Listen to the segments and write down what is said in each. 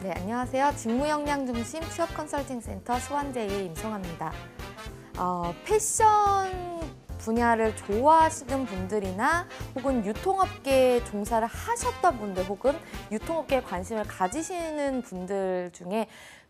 네, 안녕하세요. 직무역량 중심 취업 컨설팅 센터 수완제의 임성아입니다. 어, 패션 분야를 좋아하시는 분들이나 혹은 유통업계에 종사를 하셨던 분들 혹은 유통업계에 관심을 가지시는 분들 중에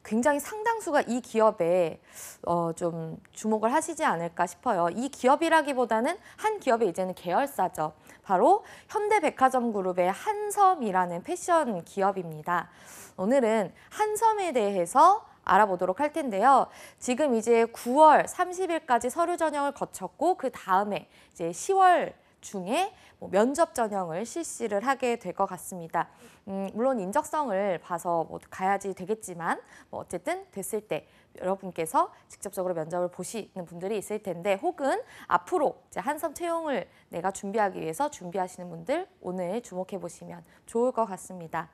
굉장히 상당수가 이 기업에 어, 좀 주목을 하시지 않을까 싶어요. 이 기업이라기보다는 한 기업의 이제는 계열사죠. 바로 현대백화점 그룹의 한섬이라는 패션 기업입니다. 오늘은 한섬에 대해서 알아보도록 할 텐데요. 지금 이제 9월 30일까지 서류 전형을 거쳤고 그 다음에 이제 10월 중에 뭐 면접 전형을 실시를 하게 될 것 같습니다. 음, 물론 인적성을 봐서 뭐 가야지 되겠지만 뭐 어쨌든 됐을 때 여러분께서 직접적으로 면접을 보시는 분들이 있을 텐데 혹은 앞으로 이제 한섬 채용을 내가 준비하기 위해서 준비하시는 분들 오늘 주목해 보시면 좋을 것 같습니다.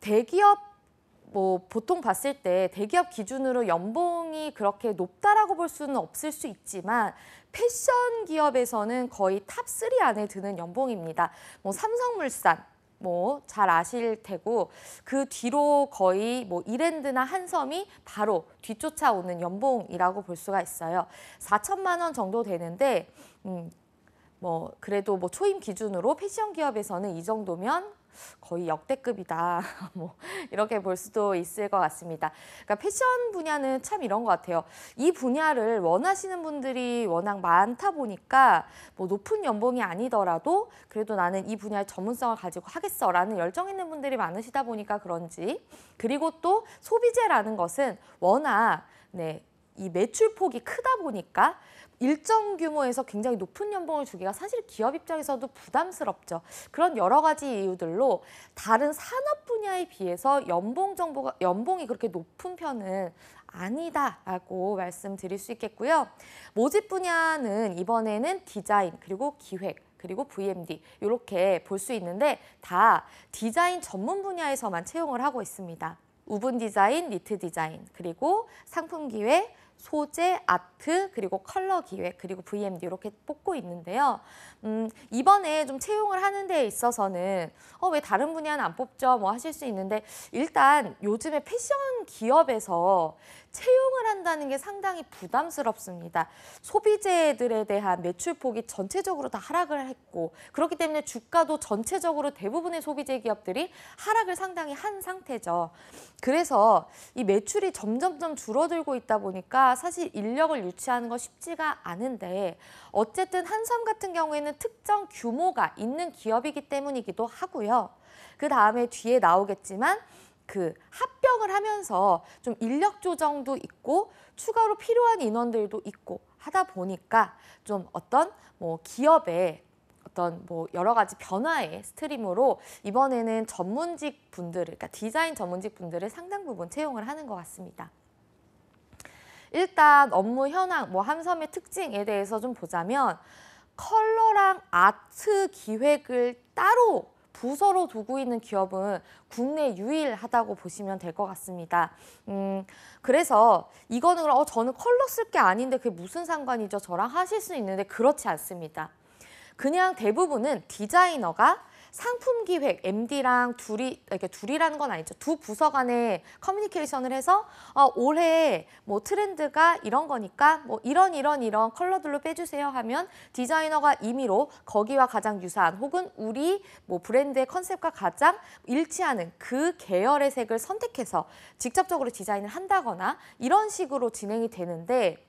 대기업 뭐 보통 봤을 때 대기업 기준으로 연봉이 그렇게 높다라고 볼 수는 없을 수 있지만 패션 기업에서는 거의 top 3 안에 드는 연봉입니다. 뭐 삼성물산 뭐잘 아실 테고 그 뒤로 거의 뭐 이랜드나 한섬이 바로 뒤쫓아오는 연봉이라고 볼 수가 있어요. 4천만 원 정도 되는데 음, 뭐 그래도 뭐 초임 기준으로 패션 기업에서는 이 정도면 거의 역대급이다. 뭐 이렇게 볼 수도 있을 것 같습니다. 그러니까 패션 분야는 참 이런 것 같아요. 이 분야를 원하시는 분들이 워낙 많다 보니까 뭐 높은 연봉이 아니더라도 그래도 나는 이 분야의 전문성을 가지고 하겠어라는 열정 있는 분들이 많으시다 보니까 그런지 그리고 또 소비재라는 것은 워낙 네, 이 매출 폭이 크다 보니까 일정 규모에서 굉장히 높은 연봉을 주기가 사실 기업 입장에서도 부담스럽죠. 그런 여러 가지 이유들로 다른 산업 분야에 비해서 연봉 정보가 연봉이 그렇게 높은 편은 아니다라고 말씀드릴 수 있겠고요. 모집 분야는 이번에는 디자인 그리고 기획 그리고 VMD 이렇게 볼 수 있는데 다 디자인 전문 분야에서만 채용을 하고 있습니다. 우분 디자인, 니트 디자인, 그리고 상품 기획, 소재, 아트, 그리고 컬러 기획, 그리고 VMD 이렇게 뽑고 있는데요. 음, 이번에 좀 채용을 하는 데 있어서는 어, 왜 다른 분야는 안 뽑죠? 뭐 하실 수 있는데 일단 요즘에 패션 기업에서 채용을 한다는 게 상당히 부담스럽습니다. 소비재들에 대한 매출폭이 전체적으로 다 하락을 했고 그렇기 때문에 주가도 전체적으로 대부분의 소비재 기업들이 하락을 상당히 한 상태죠. 그래서 이 매출이 점점점 줄어들고 있다 보니까 사실 인력을 유치하는 거 쉽지가 않은데 어쨌든 한섬 같은 경우에는 특정 규모가 있는 기업이기 때문이기도 하고요. 그 다음에 뒤에 나오겠지만 그 합병을 하면서 좀 인력 조정도 있고 추가로 필요한 인원들도 있고 하다 보니까 좀 어떤 뭐 기업의 어떤 뭐 여러 가지 변화의 스트림으로 이번에는 전문직 분들, 그러니까 디자인 전문직 분들을 상당 부분 채용을 하는 것 같습니다. 일단 업무 현황, 뭐 함섬의 특징에 대해서 좀 보자면 컬러랑 아트 기획을 따로 부서로 두고 있는 기업은 국내 유일하다고 보시면 될 것 같습니다. 음, 그래서 이거는 어, 저는 컬러 쓸 게 아닌데 그게 무슨 상관이죠? 저랑 하실 수 있는데 그렇지 않습니다. 그냥 대부분은 디자이너가 상품 기획 MD랑 둘이 이렇게 둘이라는 건 아니죠. 두 부서 간에 커뮤니케이션을 해서 어, 올해 뭐 트렌드가 이런 거니까 뭐 이런 이런 이런 컬러들로 빼주세요 하면 디자이너가 임의로 거기와 가장 유사한 혹은 우리 뭐 브랜드의 컨셉과 가장 일치하는 그 계열의 색을 선택해서 직접적으로 디자인을 한다거나 이런 식으로 진행이 되는데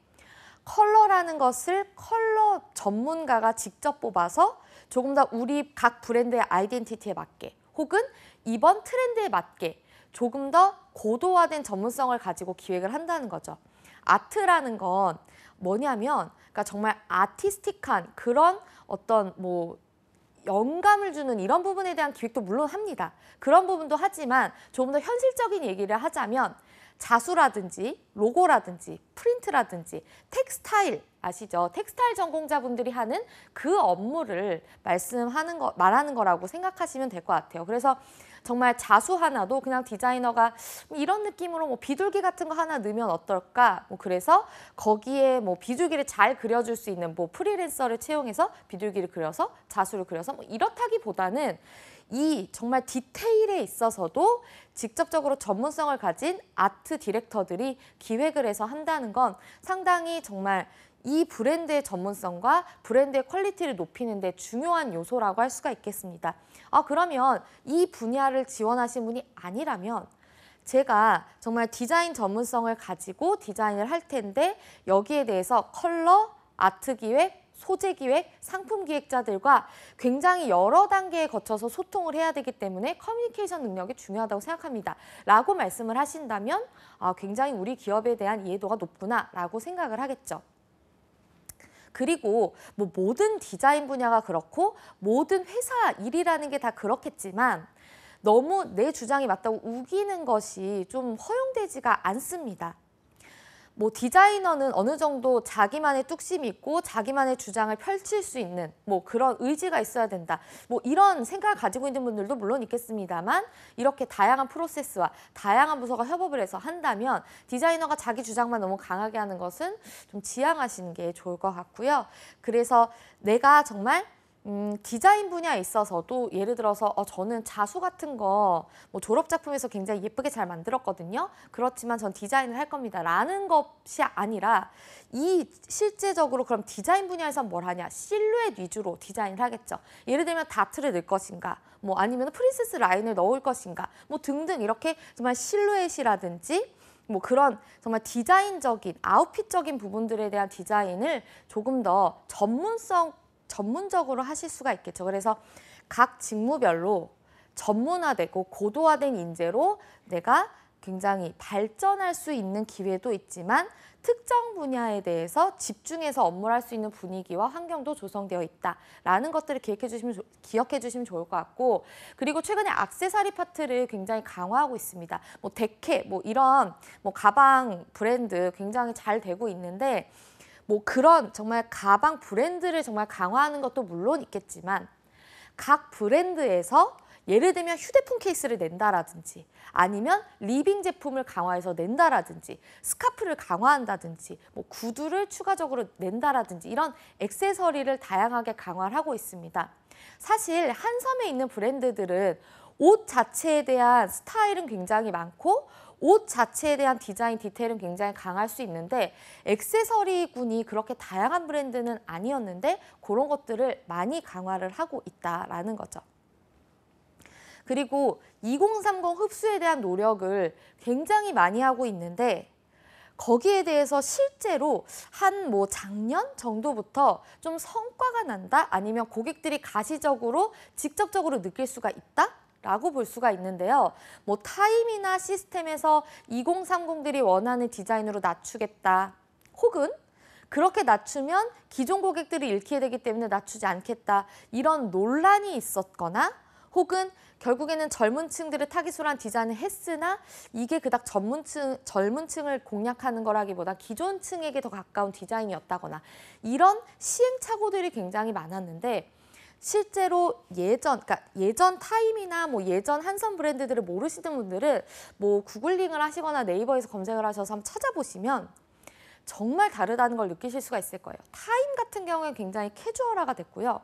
컬러라는 것을 컬러 전문가가 직접 뽑아서 조금 더 우리 각 브랜드의 아이덴티티에 맞게 혹은 이번 트렌드에 맞게 조금 더 고도화된 전문성을 가지고 기획을 한다는 거죠. 아트라는 건 뭐냐면 그러니까 정말 artistic한 그런 어떤 뭐 영감을 주는 이런 부분에 대한 기획도 물론 합니다. 그런 부분도 하지만 조금 더 현실적인 얘기를 하자면 자수라든지 로고라든지 프린트라든지 textile 아시죠? textile 전공자분들이 하는 그 업무를 말씀하는 거 말하는 거라고 생각하시면 될 것 같아요. 그래서 정말 자수 하나도 그냥 디자이너가 이런 느낌으로 뭐 비둘기 같은 거 하나 넣으면 어떨까? 뭐 그래서 거기에 뭐 비둘기를 잘 그려줄 수 있는 뭐 프리랜서를 채용해서 비둘기를 그려서 자수를 그려서 뭐 이렇다기보다는 이 정말 디테일에 있어서도 직접적으로 전문성을 가진 아트 디렉터들이 기획을 해서 한다는 건 상당히 정말 이 브랜드의 전문성과 브랜드의 퀄리티를 높이는 데 중요한 요소라고 할 수가 있겠습니다. 아 그러면 이 분야를 지원하신 분이 아니라면 제가 정말 디자인 전문성을 가지고 디자인을 할 텐데 여기에 대해서 컬러, 아트 기획, 소재 기획, 상품 기획자들과 굉장히 여러 단계에 거쳐서 소통을 해야 되기 때문에 커뮤니케이션 능력이 중요하다고 생각합니다. 라고 말씀을 하신다면 아, 굉장히 우리 기업에 대한 이해도가 높구나 라고 생각을 하겠죠. 그리고 뭐 모든 디자인 분야가 그렇고 모든 회사 일이라는 게 다 그렇겠지만 너무 내 주장이 맞다고 우기는 것이 좀 허용되지가 않습니다. 뭐 디자이너는 어느 정도 자기만의 뚝심이 있고 자기만의 주장을 펼칠 수 있는 뭐 그런 의지가 있어야 된다. 뭐 이런 생각을 가지고 있는 분들도 물론 있겠습니다만 이렇게 다양한 프로세스와 다양한 부서가 협업을 해서 한다면 디자이너가 자기 주장만 너무 강하게 하는 것은 좀 지양하시는 게 좋을 것 같고요. 그래서 내가 정말 음, 디자인 분야에 있어서도 예를 들어서 어, 저는 자수 같은 거 뭐 졸업 작품에서 굉장히 예쁘게 잘 만들었거든요. 그렇지만 전 디자인을 할 겁니다. 라는 것이 아니라 이 실제적으로 그럼 디자인 분야에서 뭘 하냐? 실루엣 위주로 디자인을 하겠죠. 예를 들면 다트를 넣을 것인가? 뭐 아니면 프린세스 라인을 넣을 것인가? 뭐 등등 이렇게 정말 실루엣이라든지 뭐 그런 정말 디자인적인 아웃핏적인 부분들에 대한 디자인을 조금 더 전문성 전문적으로 하실 수가 있겠죠. 그래서 각 직무별로 전문화되고 고도화된 인재로 내가 굉장히 발전할 수 있는 기회도 있지만 특정 분야에 대해서 집중해서 업무를 할 수 있는 분위기와 환경도 조성되어 있다라는 것들을 기억해 주시면 기억해 주시면 좋을 것 같고 그리고 최근에 악세사리 파트를 굉장히 강화하고 있습니다. 뭐 데케 뭐 이런 뭐 가방 브랜드 굉장히 잘 되고 있는데 뭐 그런 정말 가방 브랜드를 정말 강화하는 것도 물론 있겠지만 각 브랜드에서 예를 들면 휴대폰 케이스를 낸다라든지 아니면 리빙 제품을 강화해서 낸다라든지 스카프를 강화한다든지 뭐 구두를 추가적으로 낸다라든지 이런 액세서리를 다양하게 강화를 하고 있습니다. 사실 한섬에 있는 브랜드들은 옷 자체에 대한 스타일은 굉장히 많고 옷 자체에 대한 디자인 디테일은 굉장히 강할 수 있는데 액세서리군이 그렇게 다양한 브랜드는 아니었는데 그런 것들을 많이 강화를 하고 있다라는 거죠. 그리고 2030 흡수에 대한 노력을 굉장히 많이 하고 있는데 거기에 대해서 실제로 한 뭐 작년 정도부터 좀 성과가 난다 아니면 고객들이 가시적으로 직접적으로 느낄 수가 있다 라고 볼 수가 있는데요. 뭐 타임이나 시스템에서 2030들이 원하는 디자인으로 낮추겠다. 혹은 그렇게 낮추면 기존 고객들이 잃게 되기 때문에 낮추지 않겠다. 이런 논란이 있었거나 혹은 결국에는 젊은 층들을 타깃으로 한 디자인을 했으나 이게 그닥 전문층, 젊은 층을 공략하는 거라기보다 기존 층에게 더 가까운 디자인이었다거나 이런 시행착오들이 굉장히 많았는데 실제로 예전, 그러니까 예전 타임이나 뭐 예전 한섬 브랜드들을 모르시는 분들은 뭐 googling을 하시거나 네이버에서 검색을 하셔서 한번 찾아보시면 정말 다르다는 걸 느끼실 수가 있을 거예요. 타임 같은 경우에 굉장히 캐주얼화가 됐고요.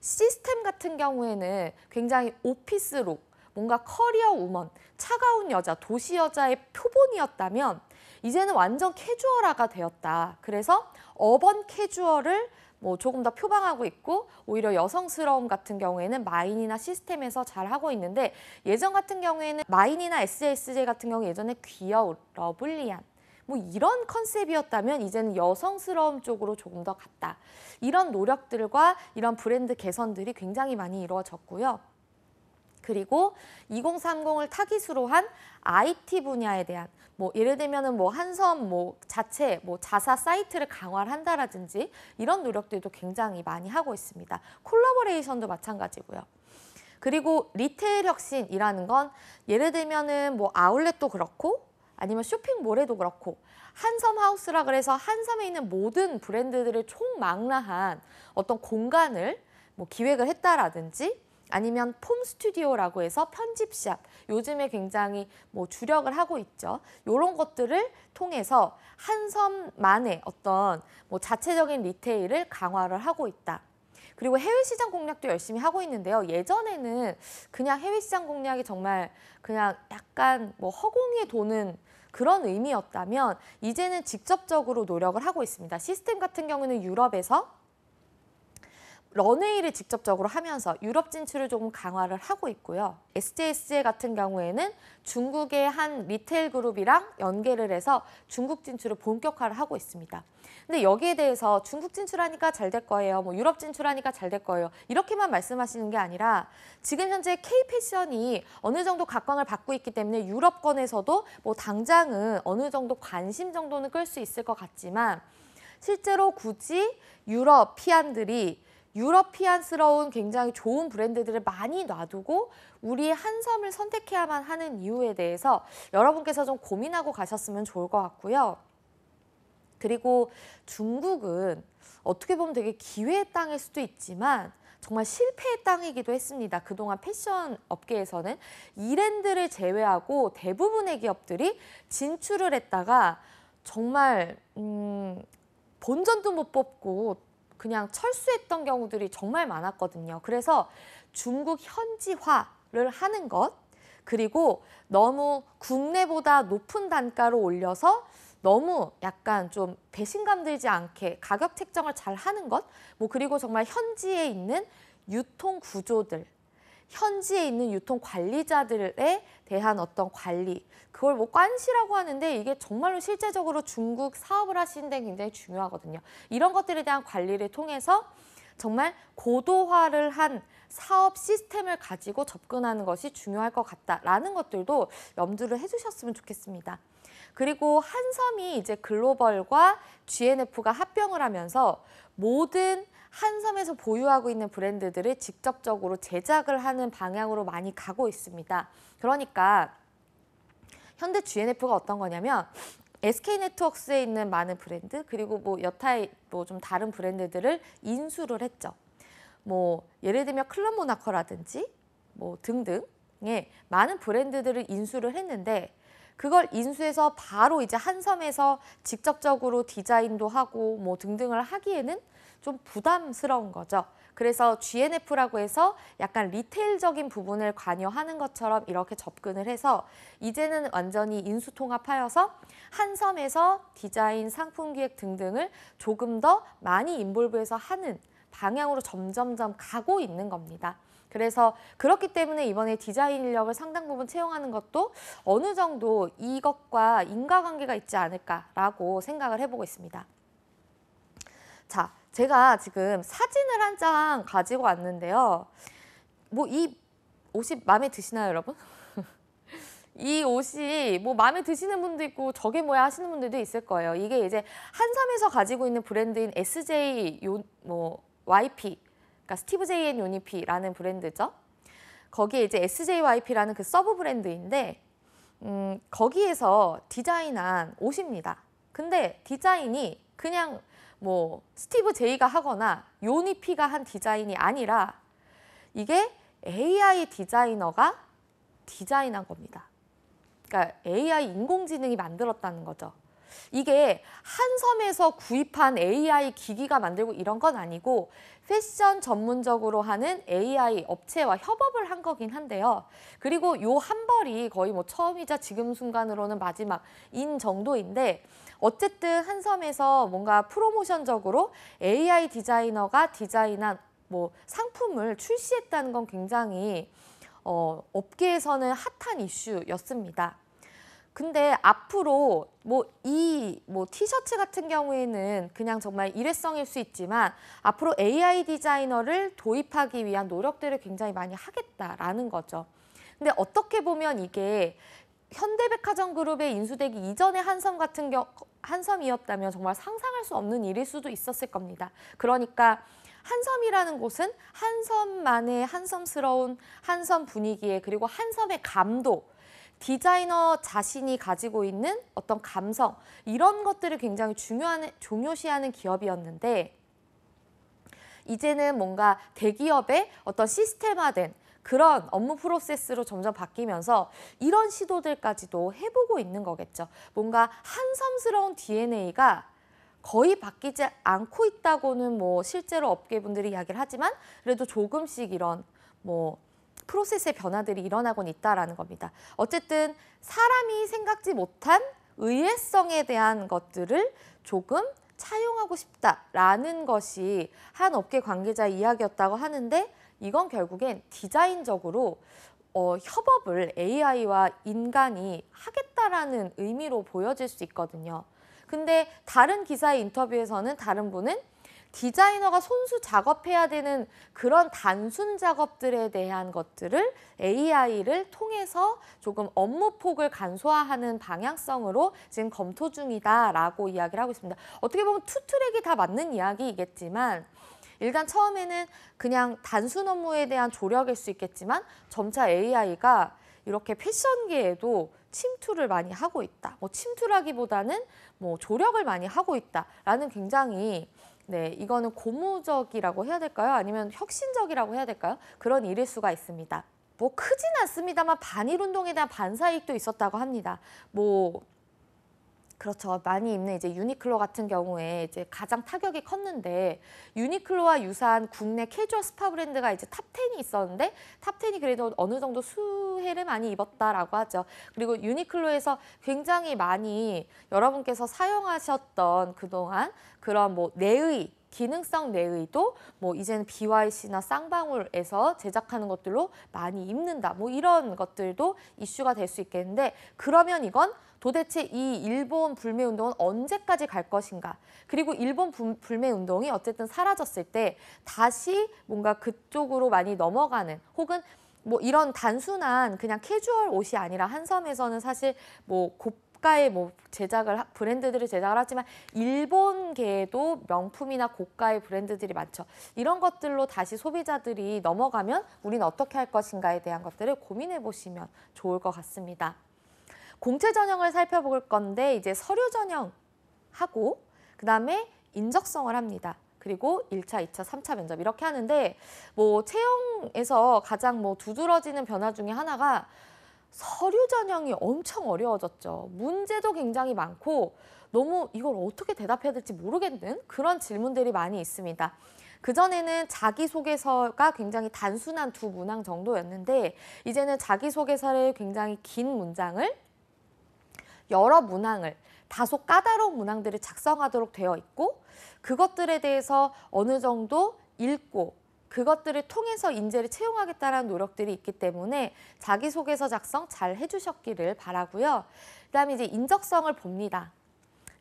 시스템 같은 경우에는 굉장히 office look, 뭔가 커리어 우먼, 차가운 여자, 도시 여자의 표본이었다면 이제는 완전 캐주얼화가 되었다. 그래서 urban casual을 뭐 조금 더 표방하고 있고 오히려 여성스러움 같은 경우에는 마인이나 시스템에서 잘 하고 있는데 예전 같은 경우에는 마인이나 SJSJ 같은 경우 예전에 귀여운 lovely한 뭐 이런 컨셉이었다면 이제는 여성스러움 쪽으로 조금 더 갔다. 이런 노력들과 이런 브랜드 개선들이 굉장히 많이 이루어졌고요. 그리고 2030을 타깃으로 한 IT 분야에 대한 뭐 예를 들면은 뭐 한섬 뭐 자체 뭐 자사 사이트를 강화를 한다라든지 이런 노력들도 굉장히 많이 하고 있습니다. 콜라보레이션도 마찬가지고요. 그리고 retail 혁신이라는 건 예를 들면은 뭐 아울렛도 그렇고 아니면 쇼핑몰에도 그렇고 한섬 하우스라 그래서 한섬에 있는 모든 브랜드들을 총망라한 어떤 공간을 뭐 기획을 했다라든지 아니면 폼 스튜디오라고 해서 편집샵 요즘에 굉장히 뭐 주력을 하고 있죠. 이런 것들을 통해서 한 섬만의 어떤 뭐 자체적인 리테일을 강화를 하고 있다. 그리고 해외 시장 공략도 열심히 하고 있는데요. 예전에는 그냥 해외 시장 공략이 정말 그냥 약간 뭐 허공에 도는 그런 의미였다면 이제는 직접적으로 노력을 하고 있습니다. 시스템 같은 경우는 유럽에서 런웨이를 직접적으로 하면서 유럽 진출을 조금 강화를 하고 있고요. SJSJ 같은 경우에는 중국의 한 retail 그룹이랑 연계를 해서 중국 진출을 본격화를 하고 있습니다. 근데 여기에 대해서 중국 진출하니까 잘 될 거예요. 뭐 유럽 진출하니까 잘 될 거예요. 이렇게만 말씀하시는 게 아니라 지금 현재 K 패션이 어느 정도 각광을 받고 있기 때문에 유럽권에서도 뭐 당장은 어느 정도 관심 정도는 끌 수 있을 것 같지만 실제로 굳이 유러피안들이 유러피안스러운 굉장히 좋은 브랜드들을 많이 놔두고 우리의 한섬을 선택해야만 하는 이유에 대해서 여러분께서 좀 고민하고 가셨으면 좋을 것 같고요. 그리고 중국은 어떻게 보면 되게 기회의 땅일 수도 있지만 정말 실패의 땅이기도 했습니다. 그동안 패션 업계에서는 이랜드를 제외하고 대부분의 기업들이 진출을 했다가 정말 음, 본전도 못 뽑고 그냥 철수했던 경우들이 정말 많았거든요. 그래서 중국 현지화를 하는 것 그리고 너무 국내보다 높은 단가로 올려서 너무 약간 좀 배신감 들지 않게 가격 책정을 잘 하는 것, 뭐 그리고 정말 현지에 있는 유통 구조들, 현지에 있는 유통 관리자들에 대한 어떤 관리, 그걸 뭐 관시라고 하는데 이게 정말로 실제적으로 중국 사업을 하시는 데 굉장히 중요하거든요. 이런 것들에 대한 관리를 통해서 정말 고도화를 한 사업 시스템을 가지고 접근하는 것이 중요할 것 같다라는 것들도 염두를 해주셨으면 좋겠습니다. 그리고 한섬이 이제 글로벌과 GNF가 합병을 하면서 모든 한섬에서 보유하고 있는 브랜드들을 직접적으로 제작을 하는 방향으로 많이 가고 있습니다. 그러니까 현대 GNF가 어떤 거냐면 SK네트워크스에 있는 많은 브랜드 그리고 뭐 여타의 뭐 좀 다른 브랜드들을 인수를 했죠. 뭐 예를 들면 클럽 모나커라든지 뭐 등등의 많은 브랜드들을 인수를 했는데 그걸 인수해서 바로 이제 한섬에서 직접적으로 디자인도 하고 뭐 등등을 하기에는 좀 부담스러운 거죠. 그래서 GNF라고 해서 약간 리테일적인 부분을 관여하는 것처럼 이렇게 접근을 해서 이제는 완전히 인수통합하여서 한 섬에서 디자인, 상품 기획 등등을 조금 더 많이 인볼브해서 하는 방향으로 점점점 가고 있는 겁니다. 그래서 그렇기 때문에 이번에 디자인 인력을 상당 부분 채용하는 것도 어느 정도 이것과 인과관계가 있지 않을까라고 생각을 해보고 있습니다. 자, 제가 지금 사진을 한 장 가지고 왔는데요. 뭐 이 옷이 마음에 드시나요, 여러분? 이 옷이 뭐 마음에 드시는 분도 있고 저게 뭐야 하시는 분들도 있을 거예요. 이게 이제 한섬에서 가지고 있는 브랜드인 SJ 요, 뭐 YP, 그러니까 스티브 J & 요니 P라는 브랜드죠. 거기에 이제 SJYP라는 그 sub 브랜드인데 음, 거기에서 디자인한 옷입니다. 근데 디자인이 그냥 뭐 스티브 J가 하거나 요니 P가 한 디자인이 아니라 이게 AI 디자이너가 디자인한 겁니다. 그러니까 AI 인공지능이 만들었다는 거죠. 이게 한 섬에서 구입한 AI 기기가 만들고 이런 건 아니고 패션 전문적으로 하는 AI 업체와 협업을 한 거긴 한데요. 그리고 요 한 벌이 거의 뭐 처음이자 지금 순간으로는 마지막인 정도인데 어쨌든 한 섬에서 뭔가 프로모션적으로 AI 디자이너가 디자인한 뭐 상품을 출시했다는 건 굉장히 어, 업계에서는 핫한 이슈였습니다. 근데 앞으로 뭐이뭐 티셔츠 같은 경우에는 그냥 정말 일회성일 수 있지만 앞으로 AI 디자이너를 도입하기 위한 노력들을 굉장히 많이 하겠다라는 거죠. 근데 어떻게 보면 이게 현대백화점 그룹에 인수되기 이전의 한섬 같은 경 한섬이었다면 정말 상상할 수 없는 일일 수도 있었을 겁니다. 그러니까 한섬이라는 곳은 한섬만의 한섬스러운 한섬 분위기에 그리고 한섬의 감도 디자이너 자신이 가지고 있는 어떤 감성 이런 것들을 굉장히 중요한 중요시하는 기업이었는데 이제는 뭔가 대기업의 어떤 시스템화된 그런 업무 프로세스로 점점 바뀌면서 이런 시도들까지도 해보고 있는 거겠죠. 뭔가 한섬스러운 DNA가 거의 바뀌지 않고 있다고는 뭐 실제로 업계분들이 이야기를 하지만 그래도 조금씩 이런 뭐 프로세스의 변화들이 일어나곤 있다라는 겁니다. 어쨌든 사람이 생각지 못한 의외성에 대한 것들을 조금 차용하고 싶다라는 것이 한 업계 관계자 이야기였다고 하는데 이건 결국엔 디자인적으로 어, 협업을 AI와 인간이 하겠다라는 의미로 보여질 수 있거든요. 근데 다른 기사의 인터뷰에서는 다른 분은 디자이너가 손수 작업해야 되는 그런 단순 작업들에 대한 것들을 AI를 통해서 조금 업무 폭을 간소화하는 방향성으로 지금 검토 중이다라고 이야기를 하고 있습니다. 어떻게 보면 two track이 다 맞는 이야기이겠지만 일단 처음에는 그냥 단순 업무에 대한 조력일 수 있겠지만 점차 AI가 이렇게 패션계에도 침투를 많이 하고 있다. 뭐 침투라기보다는 뭐 조력을 많이 하고 있다라는 굉장히 네, 이거는 고무적이라고 해야 될까요? 아니면 혁신적이라고 해야 될까요? 그런 일일 수가 있습니다. 뭐 크진 않습니다만 반일 운동에 대한 반사이익도 있었다고 합니다. 뭐 그렇죠. 많이 입는 이제 유니클로 같은 경우에 이제 가장 타격이 컸는데 유니클로와 유사한 국내 캐주얼 스파 브랜드가 이제 탑10이 있었는데 탑10이 그래도 어느 정도 수혜를 많이 입었다라고 하죠. 그리고 유니클로에서 굉장히 많이 여러분께서 사용하셨던 그동안 그런 뭐 내의 기능성 내의도 뭐 이제는 BYC나 쌍방울에서 제작하는 것들로 많이 입는다. 뭐 이런 것들도 이슈가 될 수 있겠는데 그러면 이건 도대체 이 일본 불매 운동은 언제까지 갈 것인가? 그리고 일본 불매 운동이 어쨌든 사라졌을 때 다시 뭔가 그쪽으로 많이 넘어가는 혹은 뭐 이런 단순한 그냥 캐주얼 옷이 아니라 한섬에서는 사실 뭐 고가의 뭐 제작을 브랜드들을 제작을 하지만 일본계에도 명품이나 고가의 브랜드들이 많죠. 이런 것들로 다시 소비자들이 넘어가면 우리는 어떻게 할 것인가에 대한 것들을 고민해 보시면 좋을 것 같습니다. 공채 전형을 살펴볼 건데 이제 서류 전형 하고 그다음에 인적성을 합니다. 그리고 1차, 2차, 3차 면접 이렇게 하는데 뭐 채용에서 가장 뭐 두드러지는 변화 중에 하나가 서류 전형이 엄청 어려워졌죠. 문제도 굉장히 많고 너무 이걸 어떻게 대답해야 될지 모르겠는 그런 질문들이 많이 있습니다. 그전에는 자기소개서가 굉장히 단순한 두 문항 정도였는데 이제는 자기소개서를 굉장히 긴 문장을 여러 문항을 다소 까다로운 문항들을 작성하도록 되어 있고 그것들에 대해서 어느 정도 읽고 그것들을 통해서 인재를 채용하겠다는 노력들이 있기 때문에 자기소개서 작성 잘 해주셨기를 바라고요. 그 다음에 이제 인적성을 봅니다.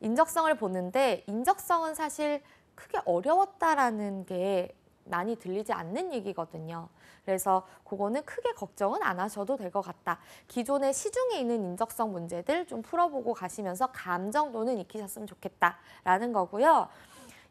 인적성을 보는데 인적성은 사실 크게 어려웠다라는 게 많이 들리지 않는 얘기거든요. 그래서 그거는 크게 걱정은 안 하셔도 될 것 같다. 기존의 시중에 있는 인적성 문제들 좀 풀어보고 가시면서 감 정도는 익히셨으면 좋겠다라는 거고요.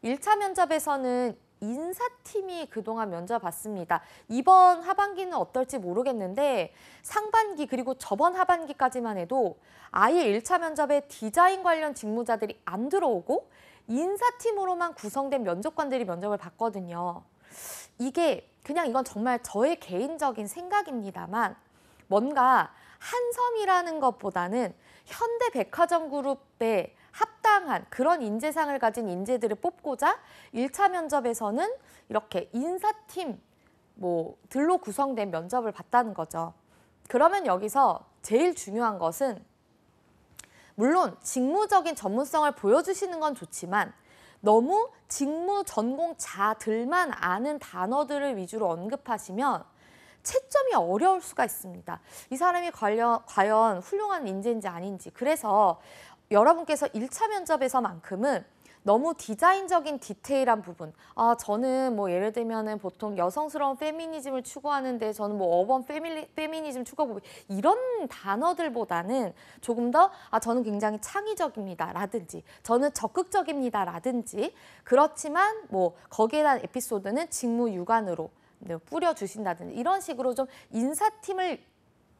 1차 면접에서는 인사팀이 그동안 면접 봤습니다. 이번 하반기는 어떨지 모르겠는데 상반기 그리고 저번 하반기까지만 해도 아예 1차 면접에 디자인 관련 직무자들이 안 들어오고 인사팀으로만 구성된 면접관들이 면접을 봤거든요. 이게 그냥 이건 정말 저의 개인적인 생각입니다만 뭔가 한섬이라는 것보다는 현대 백화점 그룹의 합당한 그런 인재상을 가진 인재들을 뽑고자 일차 면접에서는 이렇게 인사팀 뭐 들로 구성된 면접을 봤다는 거죠. 그러면 여기서 제일 중요한 것은 물론 직무적인 전문성을 보여주시는 건 좋지만 너무 직무 전공자들만 아는 단어들을 위주로 언급하시면 채점이 어려울 수가 있습니다. 이 사람이 관련, 과연 훌륭한 인재인지 아닌지. 그래서 여러분께서 일차 면접에서만큼은 너무 디자인적인 디테일한 부분. 아, 저는 뭐 예를 들면은 보통 여성스러운 페미니즘을 추구하는데 저는 뭐 어번 페밀리, 페미니즘 추구하고 이런 단어들보다는 조금 더 아, 저는 굉장히 창의적입니다. 라든지 저는 적극적입니다. 라든지 그렇지만 뭐 거기에 대한 에피소드는 직무 유관으로 네, 뿌려주신다든지 이런 식으로 좀 인사팀을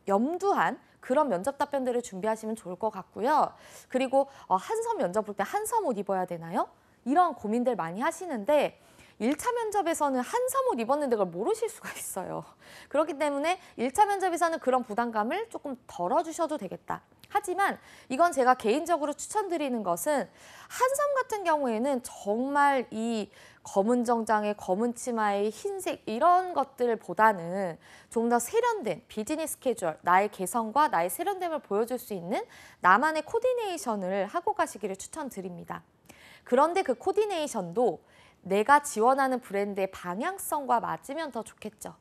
염두한 그런 면접 답변들을 준비하시면 좋을 것 같고요. 그리고 어, 한섬 면접 볼 때 한섬 옷 입어야 되나요? 이런 고민들 많이 하시는데 1차 면접에서는 한섬 옷 입었는데 그걸 모르실 수가 있어요. 그렇기 때문에 1차 면접에서는 그런 부담감을 조금 덜어주셔도 되겠다. 하지만 이건 제가 개인적으로 추천드리는 것은 한섬 같은 경우에는 정말 이 검은 정장에 검은 치마에 흰색 이런 것들보다는 좀 더 세련된 비즈니스 캐주얼, 나의 개성과 나의 세련됨을 보여줄 수 있는 나만의 코디네이션을 하고 가시기를 추천드립니다. 그런데 그 코디네이션도 내가 지원하는 브랜드의 방향성과 맞으면 더 좋겠죠.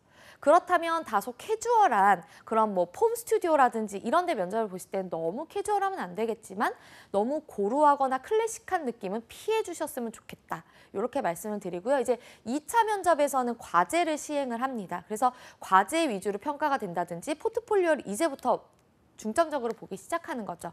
그렇다면 다소 캐주얼한 그런 뭐 폼 스튜디오라든지 이런 데 면접을 보실 때는 너무 캐주얼하면 안 되겠지만 너무 고루하거나 클래식한 느낌은 피해 주셨으면 좋겠다. 이렇게 말씀을 드리고요. 이제 2차 면접에서는 과제를 시행을 합니다. 그래서 과제 위주로 평가가 된다든지 포트폴리오를 이제부터 중점적으로 보기 시작하는 거죠.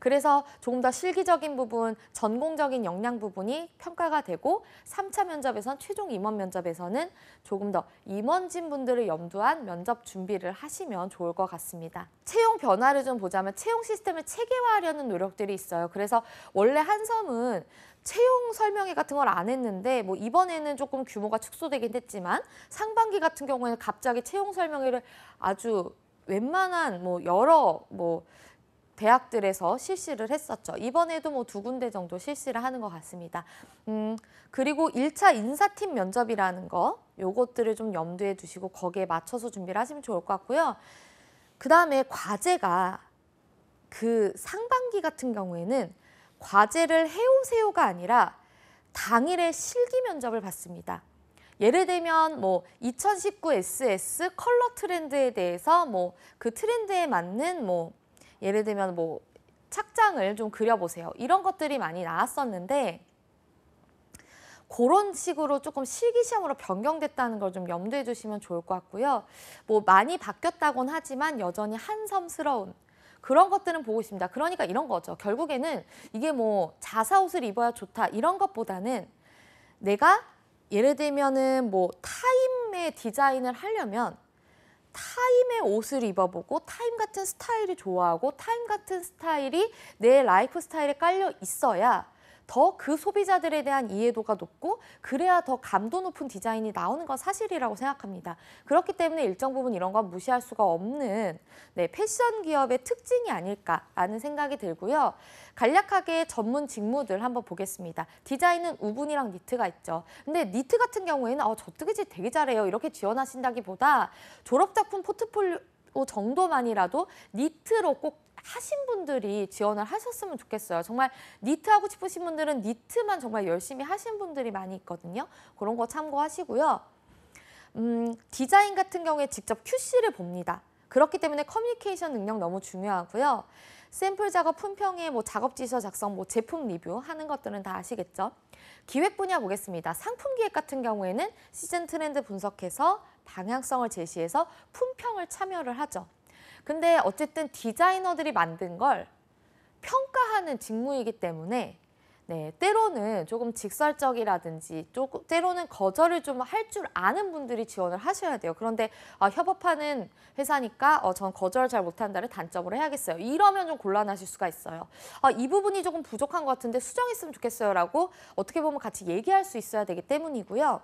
그래서 조금 더 실기적인 부분, 전공적인 역량 부분이 평가가 되고 3차 면접에선 최종 임원 면접에서는 조금 더 임원진 분들을 염두한 면접 준비를 하시면 좋을 것 같습니다. 채용 변화를 좀 보자면 채용 시스템을 체계화하려는 노력들이 있어요. 그래서 원래 한섬은 채용 설명회 같은 걸 안 했는데 뭐 이번에는 조금 규모가 축소되긴 했지만 상반기 같은 경우에는 갑자기 채용 설명회를 아주 웬만한 뭐 여러 뭐 대학들에서 실시를 했었죠. 이번에도 뭐 두 군데 정도 실시를 하는 것 같습니다. 음, 그리고 1차 인사팀 면접이라는 거 요것들을 좀 염두에 두시고 거기에 맞춰서 준비를 하시면 좋을 것 같고요. 그 다음에 과제가 그 상반기 같은 경우에는 과제를 해오세요가 아니라 당일에 실기 면접을 받습니다. 예를 들면 뭐 2019 SS 컬러 트렌드에 대해서 뭐 그 트렌드에 맞는 뭐 예를 들면 뭐 착장을 좀 그려보세요. 이런 것들이 많이 나왔었는데 그런 식으로 조금 실기시험으로 변경됐다는 걸 좀 염두에 두시면 좋을 것 같고요. 뭐 많이 바뀌었다곤 하지만 여전히 한섬스러운 그런 것들은 보고 있습니다. 그러니까 이런 거죠. 결국에는 이게 뭐 자사 옷을 입어야 좋다 이런 것보다는 내가 예를 들면은 뭐 타임의 디자인을 하려면 타임의 옷을 입어보고 타임 같은 스타일이 좋아하고 타임 같은 스타일이 내 라이프 스타일에 깔려 있어야 더 그 소비자들에 대한 이해도가 높고 그래야 더 감도 높은 디자인이 나오는 건 사실이라고 생각합니다. 그렇기 때문에 일정 부분 이런 건 무시할 수가 없는 네, 패션 기업의 특징이 아닐까라는 생각이 들고요. 간략하게 전문 직무들 한번 보겠습니다. 디자인은 woven이랑 니트가 있죠. 근데 니트 같은 경우에는 어, 저 뜨개질 되게 잘해요. 이렇게 지원하신다기보다 졸업작품 포트폴리오 정도만이라도 니트로 꼭 하신 분들이 지원을 하셨으면 좋겠어요. 정말 니트 하고 싶으신 분들은 니트만 정말 열심히 하신 분들이 많이 있거든요. 그런 거 참고하시고요. 음, 디자인 같은 경우에 직접 QC를 봅니다. 그렇기 때문에 커뮤니케이션 능력 너무 중요하고요. 샘플 작업, 품평회, 뭐 작업 지시서 작성, 뭐 제품 리뷰 하는 것들은 다 아시겠죠? 기획 분야 보겠습니다. 상품 기획 같은 경우에는 시즌 트렌드 분석해서 방향성을 제시해서 품평을 참여를 하죠. 근데 어쨌든 디자이너들이 만든 걸 평가하는 직무이기 때문에 네, 때로는 조금 직설적이라든지 조금 때로는 거절을 좀 할 줄 아는 분들이 지원을 하셔야 돼요. 그런데 아, 협업하는 회사니까 어, 전 거절 잘 못한다를 단점으로 해야겠어요. 이러면 좀 곤란하실 수가 있어요. 아, 이 부분이 조금 부족한 것 같은데 수정했으면 좋겠어요라고 어떻게 보면 같이 얘기할 수 있어야 되기 때문이고요.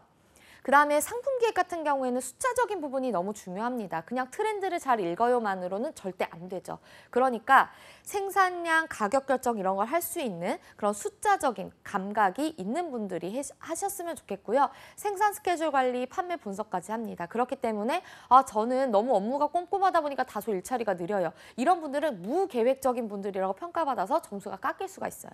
그 다음에 상품 기획 같은 경우에는 숫자적인 부분이 너무 중요합니다. 그냥 트렌드를 잘 읽어요만으로는 절대 안 되죠. 그러니까 생산량, 가격 결정 이런 걸 할 수 있는 그런 숫자적인 감각이 있는 분들이 하셨으면 좋겠고요. 생산 스케줄 관리, 판매 분석까지 합니다. 그렇기 때문에 아 저는 너무 업무가 꼼꼼하다 보니까 다소 일처리가 느려요. 이런 분들은 무계획적인 분들이라고 평가받아서 점수가 깎일 수가 있어요.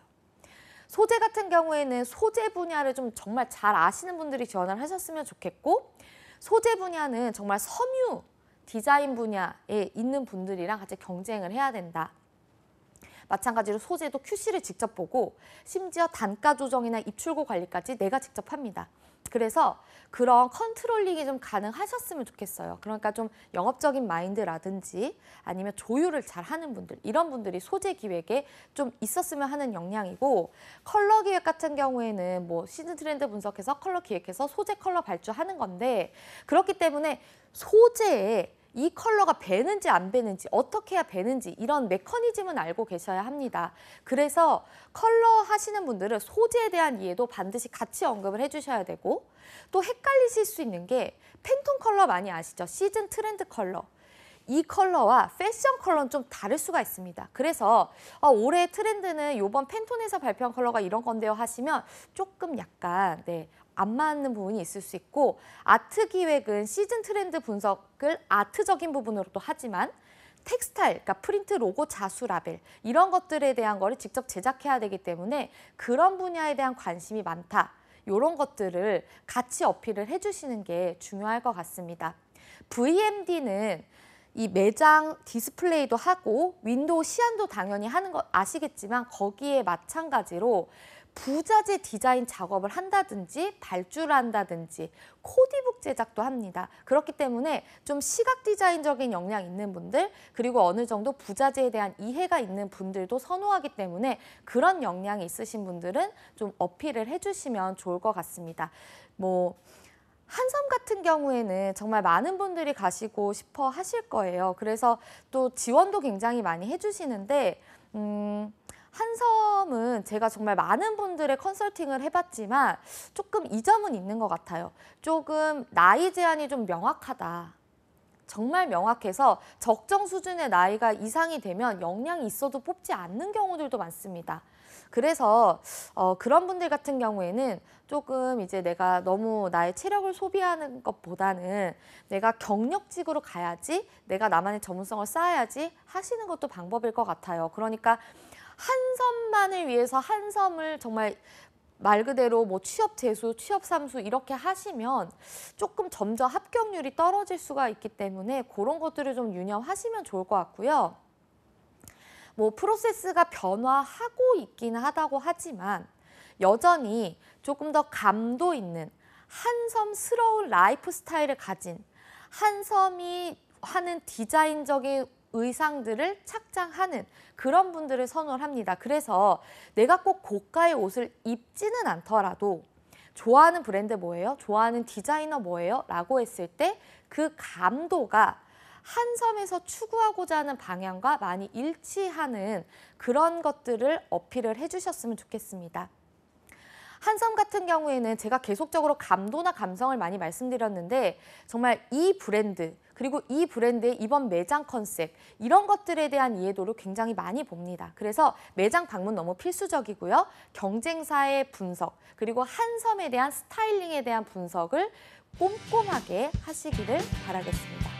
소재 같은 경우에는 소재 분야를 좀 정말 잘 아시는 분들이 지원을 하셨으면 좋겠고 소재 분야는 정말 섬유 디자인 분야에 있는 분들이랑 같이 경쟁을 해야 된다. 마찬가지로 소재도 QC를 직접 보고 심지어 단가 조정이나 입출고 관리까지 내가 직접 합니다. 그래서 그런 controlling이 좀 가능하셨으면 좋겠어요. 그러니까 좀 영업적인 마인드라든지 아니면 조율을 잘 하는 분들 이런 분들이 소재 기획에 좀 있었으면 하는 역량이고 컬러 기획 같은 경우에는 뭐 시즌 트렌드 분석해서 컬러 기획해서 소재 컬러 발주하는 건데 그렇기 때문에 소재에 이 컬러가 배는지 안 배는지 어떻게 해야 배는지 이런 메커니즘은 알고 계셔야 합니다. 그래서 컬러 하시는 분들은 소재에 대한 이해도 반드시 같이 언급을 해주셔야 되고 또 헷갈리실 수 있는 게 팬톤 컬러 많이 아시죠? 시즌 트렌드 컬러. 이 컬러와 패션 컬러는 좀 다를 수가 있습니다. 그래서 어, 올해 트렌드는 이번 팬톤에서 발표한 컬러가 이런 건데요 하시면 조금 약간 네, 안 맞는 부분이 있을 수 있고 아트 기획은 시즌 트렌드 분석을 아트적인 부분으로 또 하지만 textile, 그러니까 프린트, 로고, 자수, 라벨 이런 것들에 대한 거를 직접 제작해야 되기 때문에 그런 분야에 대한 관심이 많다. 이런 것들을 같이 어필을 해주시는 게 중요할 것 같습니다. VMD는 이 매장 디스플레이도 하고 윈도우 시안도 당연히 하는 거 아시겠지만 거기에 마찬가지로 부자재 디자인 작업을 한다든지 발주를 한다든지 코디북 제작도 합니다. 그렇기 때문에 좀 시각 디자인적인 역량 있는 분들 그리고 어느 정도 부자재에 대한 이해가 있는 분들도 선호하기 때문에 그런 역량이 있으신 분들은 좀 어필을 해주시면 좋을 것 같습니다. 뭐 한섬 같은 경우에는 정말 많은 분들이 가시고 싶어 하실 거예요. 그래서 또 지원도 굉장히 많이 해주시는데 음, 한섬은 제가 정말 많은 분들의 컨설팅을 해봤지만 조금 이 점은 있는 것 같아요. 조금 나이 제한이 좀 명확하다. 정말 명확해서 적정 수준의 나이가 이상이 되면 역량이 있어도 뽑지 않는 경우들도 많습니다. 그래서 어, 그런 분들 같은 경우에는 조금 이제 내가 너무 나의 체력을 소비하는 것보다는 내가 경력직으로 가야지 내가 나만의 전문성을 쌓아야지 하시는 것도 방법일 것 같아요. 그러니까 한 섬만을 위해서 한 섬을 정말 말 그대로 뭐 취업 재수, 취업 삼수 이렇게 하시면 조금 점점 합격률이 떨어질 수가 있기 때문에 그런 것들을 좀 유념하시면 좋을 것 같고요. 뭐 프로세스가 변화하고 있기는 하다고 하지만 여전히 조금 더 감도 있는 한섬스러운 라이프 스타일을 가진 한섬이 하는 디자인적인 의상들을 착장하는 그런 분들을 선호를 합니다. 그래서 내가 꼭 고가의 옷을 입지는 않더라도 좋아하는 브랜드 뭐예요? 좋아하는 디자이너 뭐예요? 라고 했을 때 그 감도가 한섬에서 추구하고자 하는 방향과 많이 일치하는 그런 것들을 어필을 해주셨으면 좋겠습니다. 한섬 같은 경우에는 제가 계속적으로 감도나 감성을 많이 말씀드렸는데 정말 이 브랜드 그리고 이 브랜드의 이번 매장 컨셉 이런 것들에 대한 이해도를 굉장히 많이 봅니다. 그래서 매장 방문 너무 필수적이고요. 경쟁사의 분석 그리고 한섬에 대한 스타일링에 대한 분석을 꼼꼼하게 하시기를 바라겠습니다.